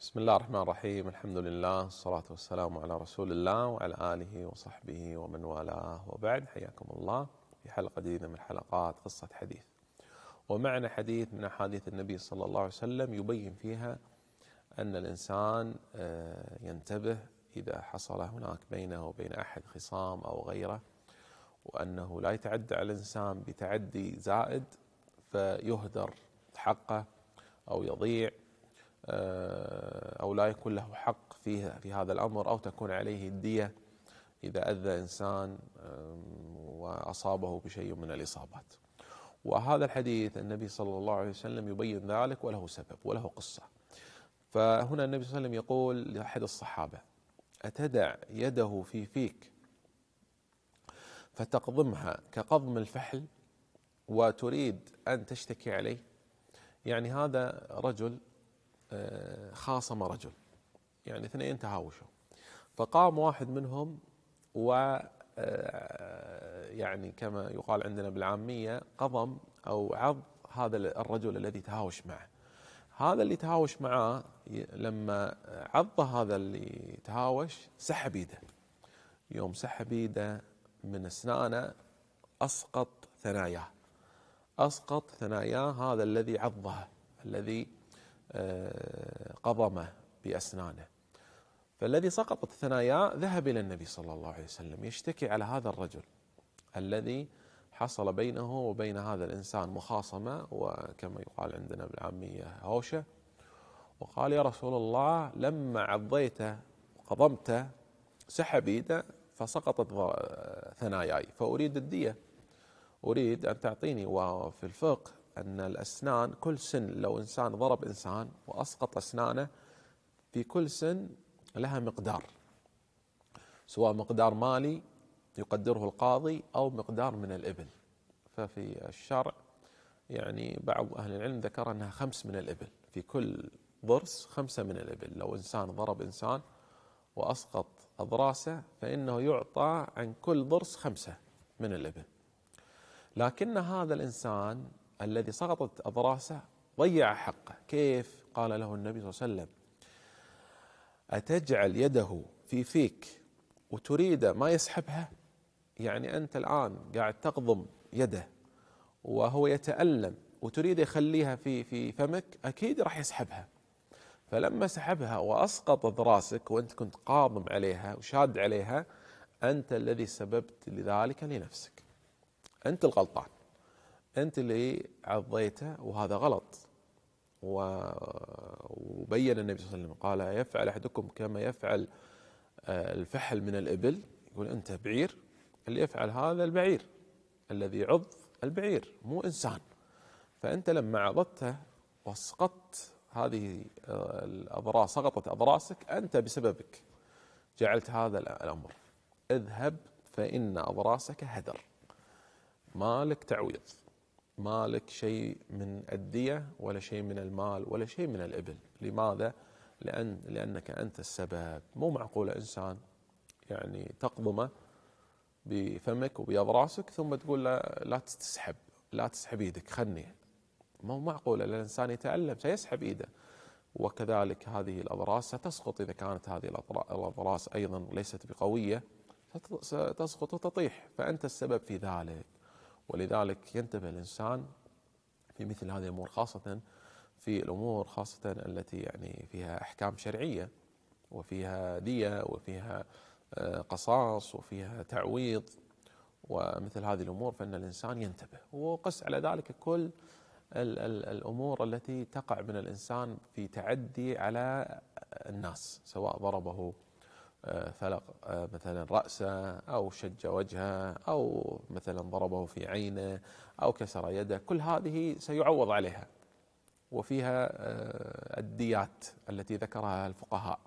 بسم الله الرحمن الرحيم الحمد لله والصلاة والسلام على رسول الله وعلى آله وصحبه ومن والاه وبعد حياكم الله في حلقة جديدة من حلقات قصة حديث ومعنا حديث من أحاديث النبي صلى الله عليه وسلم يبين فيها أن الإنسان ينتبه إذا حصل هناك بينه وبين أحد خصام أو غيره وأنه لا يتعدى على الإنسان بتعدي زائد فيهدر حقه أو يضيع أو لا يكون له حق فيه في هذا الأمر أو تكون عليه الدية إذا أذى إنسان وأصابه بشيء من الإصابات. وهذا الحديث النبي صلى الله عليه وسلم يبين ذلك وله سبب وله قصة. فهنا النبي صلى الله عليه وسلم يقول لأحد الصحابة أتدع يده في فيك فتقضمها كقضم الفحل وتريد أن تشتكي عليه؟ يعني هذا رجل آه، خاصم رجل. يعني اثنين تهاوشوا. فقام واحد منهم و آه، يعني كما يقال عندنا بالعامية قضم أو عض هذا الرجل الذي تهاوش معه. هذا اللي تهاوش معاه لما عض هذا اللي تهاوش سحب ايده يوم سحب ايده من أسنانه أسقط ثناياه. أسقط ثناياه هذا الذي عضه الذي قضمه بأسنانه. فالذي سقطت ثناياه ذهب إلى النبي صلى الله عليه وسلم يشتكي على هذا الرجل الذي حصل بينه وبين هذا الإنسان مخاصمة وكما يقال عندنا بالعامية هوشه وقال يا رسول الله لما عضيته وقضمته سحب يده فسقطت ثناياي فأريد الدية. أريد أن تعطيني وفي الفقه أن الأسنان كل سن لو إنسان ضرب إنسان وأسقط أسنانه في كل سن لها مقدار. سواء مقدار مالي يقدره القاضي أو مقدار من الإبل. ففي الشرع يعني بعض أهل العلم ذكر أنها خمس من الإبل. في كل ضرس خمسة من الإبل. لو إنسان ضرب إنسان وأسقط أضراسه فإنه يعطى عن كل ضرس خمسة من الإبل. لكن هذا الإنسان الذي سقطت اضراسه ضيع حقه. كيف؟ قال له النبي صلى الله عليه وسلم أتجعل يده في فيك وتريد ما يسحبها؟ يعني أنت الآن قاعد تقضم يده وهو يتألم وتريد يخليها في في فمك أكيد راح يسحبها. فلما سحبها وأسقطت راسك وأنت كنت قاضم عليها وشاد عليها أنت الذي سببت لذلك لنفسك. أنت الغلطان. أنت اللي عضيته وهذا غلط. وبين النبي صلى الله عليه وسلم قال يفعل أحدكم كما يفعل آه، الفحل من الإبل؟ يقول أنت بعير. اللي يفعل هذا البعير الذي يعض البعير مو إنسان. فأنت لما عضدته واسقطت هذه آه، الأضراس سقطت أضراسك أنت بسببك جعلت هذا الأمر. اذهب فإن أضراسك هدر. مالك تعويض. مالك شيء من الدية ولا شيء من المال ولا شيء من الإبل. لماذا؟ لأن لأنك أنت السبب. مو معقولة إنسان يعني تقضمه بفمك وبيض راسك ثم تقول له لا تسحب لا تسحب إيدك خلني. مو معقولة الإنسان يتألم سيسحب إيده. وكذلك هذه الأضراس ستسقط إذا كانت هذه الأضراس أيضا ليست بقوية ستسقط وتطيح. فأنت السبب في ذلك. ولذلك ينتبه الإنسان في مثل هذه الأمور خاصة في الأمور خاصة التي يعني فيها أحكام شرعية وفيها دية وفيها آه، قصاص وفيها تعويض ومثل هذه الأمور فإن الإنسان ينتبه. وقس على ذلك كل الأمور التي تقع من الإنسان في تعدي على الناس سواء ضربه فلق مثلا رأسه أو شج وجهه أو مثلا ضربه في عينه أو كسر يده كل هذه سيعوض عليها. وفيها آه، الديات التي ذكرها الفقهاء.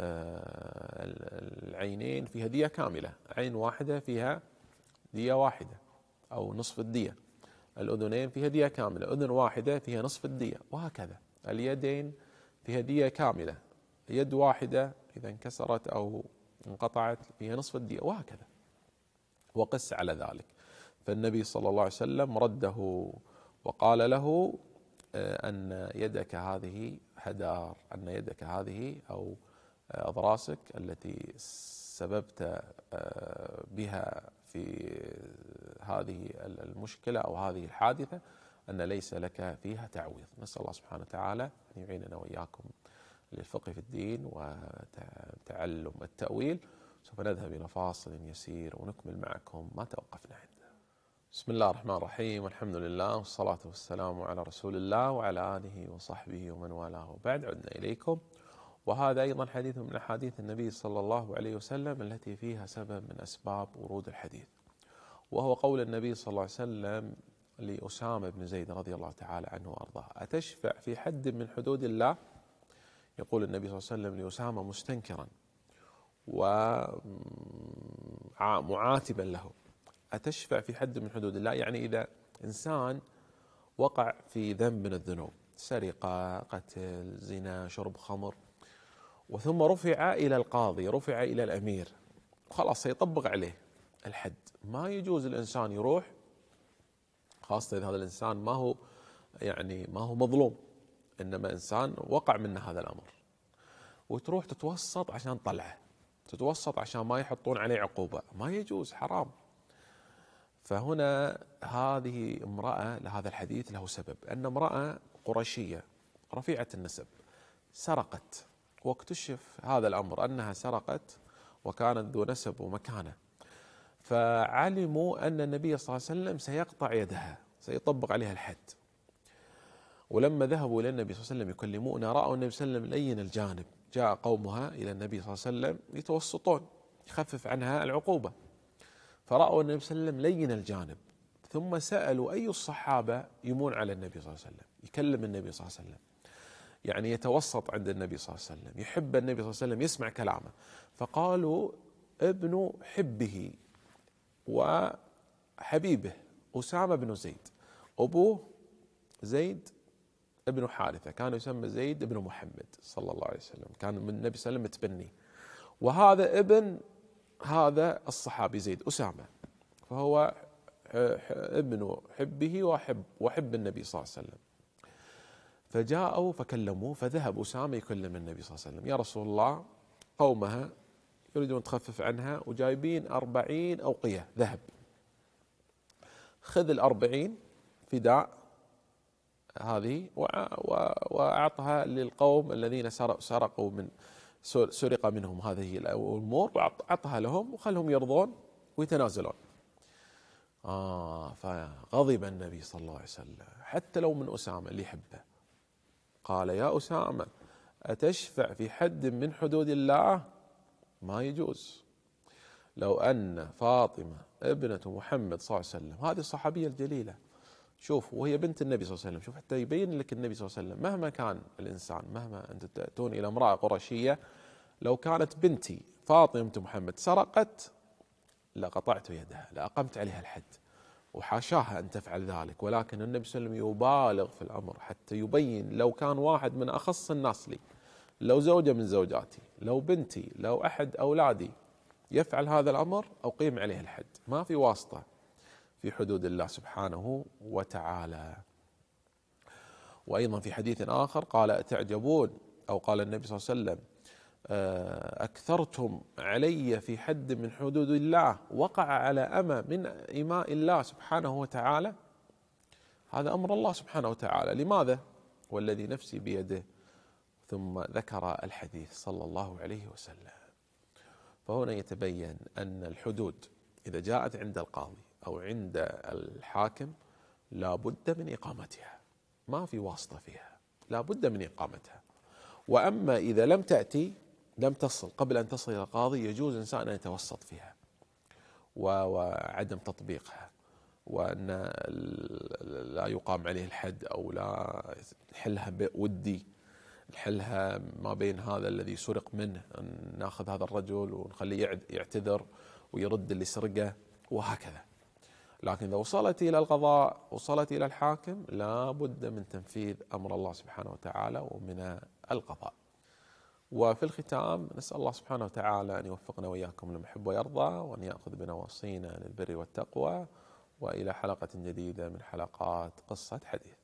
آه، العينين فيها دية كاملة. عين واحدة فيها دية واحدة أو نصف الدية. الأذنين فيها دية كاملة. أذن واحدة فيها نصف الدية. وهكذا. اليدين فيها دية كاملة. يد واحدة إذا انكسرت أو انقطعت فيها نصف الدية وهكذا. وقس على ذلك. فالنبي صلى الله عليه وسلم رده وقال له آه، أن يدك هذه هدار أن يدك هذه أو أضراسك التي سببت آه، بها في هذه المشكلة أو هذه الحادثة أن ليس لك فيها تعويض. نسأل الله سبحانه وتعالى أن يعيننا وإياكم. للفقه في الدين وتعلم التأويل سوف نذهب إلى فاصل يسير ونكمل معكم ما توقفنا عنده بسم الله الرحمن الرحيم والحمد لله والصلاة والسلام على رسول الله وعلى آله وصحبه ومن والاه. وبعد عدنا إليكم. وهذا أيضا حديث من أحاديث النبي صلى الله عليه وسلم التي فيها سبب من أسباب ورود الحديث. وهو قول النبي صلى الله عليه وسلم لأسامة بن زيد رضي الله تعالى عنه وأرضاه أتشفع في حد من حدود الله يقول النبي صلى الله عليه وسلم لأسامة مستنكرا ومعاتبا له. أتشفع في حد من حدود الله؟ يعني إذا إنسان وقع في ذنب من الذنوب سرقة قتل زنا شرب خمر وثم رفع إلى القاضي رفع إلى الأمير خلاص سيطبق عليه الحد. ما يجوز الإنسان يروح خاصة إذا هذا الإنسان ما هو يعني ما هو مظلوم. إنما إنسان وقع منه هذا الأمر. وتروح تتوسط عشان طلعه. تتوسط عشان ما يحطون عليه عقوبة. ما يجوز حرام. فهنا هذه امرأة لهذا الحديث له سبب. أن امرأة قرشية رفيعة النسب سرقت. واكتشف هذا الأمر أنها سرقت وكانت ذو نسب ومكانة. فعلموا أن النبي صلى الله عليه وسلم سيقطع يدها سيطبق عليها الحد. ولما ذهبوا إلى النبي صلى الله عليه وسلم يكلمونه رأوا النبي صلى الله عليه وسلم لين الجانب. جاء قومها إلى النبي صلى الله عليه وسلم يتوسطون يخفف عنها العقوبة. فرأوا النبي صلى الله عليه وسلم لين الجانب ثم سألوا أي الصحابة يمون على النبي صلى الله عليه وسلم؟ يكلم النبي صلى الله عليه وسلم. يعني يتوسط عند النبي صلى الله عليه وسلم يحب النبي صلى الله عليه وسلم يسمع كلامه. فقالوا ابن حبه وحبيبه أسامة بن زيد. أبوه زيد ابن حارثة كان يسمى زيد ابن محمد صلى الله عليه وسلم كان من النبي صلى الله عليه وسلم متبني وهذا ابن هذا الصحابي زيد أسامة فهو ابن حبه وحب وحب النبي صلى الله عليه وسلم. فجاءوا فكلموه فذهب أسامة يكلم النبي صلى الله عليه وسلم. يا رسول الله قومها يريدون تخفف عنها وجايبين أربعين أوقية ذهب. خذ الأربعين فداء هذه وأعطها للقوم الذين سرقوا من سرق منهم هذه الأمور وأعطها لهم وخلهم يرضون ويتنازلون. آه فغضب النبي صلى الله عليه وسلم حتى لو من أسامة اللي يحبه. قال يا أسامة أتشفع في حد من حدود الله؟ ما يجوز. لو أن فاطمة ابنة محمد صلى الله عليه وسلم هذه الصحابية الجليلة. شوف وهي بنت النبي صلى الله عليه وسلم. شوف حتى يبين لك النبي صلى الله عليه وسلم مهما كان الإنسان مهما أنت تأتون إلى امرأة قرشية لو كانت بنتي فاطمة بنت محمد سرقت لقطعت يدها لأقمت عليها الحد وحاشاها أن تفعل ذلك. ولكن النبي صلى الله عليه وسلم يبالغ في الأمر حتى يبين لو كان واحد من أخص الناس لي لو زوجة من زوجاتي لو بنتي لو أحد أولادي يفعل هذا الأمر أقيم عليه الحد. ما في واسطة. في حدود الله سبحانه وتعالى. وأيضا في حديث آخر قال أتعجبون أو قال النبي صلى الله عليه وسلم آه، أكثرتم علي في حد من حدود الله وقع على أمة من إماء الله سبحانه وتعالى؟ هذا أمر الله سبحانه وتعالى. لماذا؟ والذي نفسي بيده. ثم ذكر الحديث صلى الله عليه وسلم. فهنا يتبين أن الحدود إذا جاءت عند القاضي أو عند الحاكم لا بد من إقامتها. ما في واسطة فيها. لا بد من إقامتها. وأما إذا لم تأتي لم تصل. قبل أن تصل إلى القاضي يجوز إنسان أن يتوسط فيها وعدم تطبيقها. وأن لا يقام عليه الحد أو لا نحلها ودي نحلها ما بين هذا الذي سرق منه ناخذ هذا الرجل ونخليه يعتذر ويرد اللي سرقه وهكذا. لكن إذا وصلت إلى القضاء وصلت إلى الحاكم لا بد من تنفيذ أمر الله سبحانه وتعالى ومن القضاء. وفي الختام نسأل الله سبحانه وتعالى أن يوفقنا وإياكم لما يحب ويرضى وأن يأخذ بنواصينا للبر والتقوى وإلى حلقة جديدة من حلقات قصة حديث.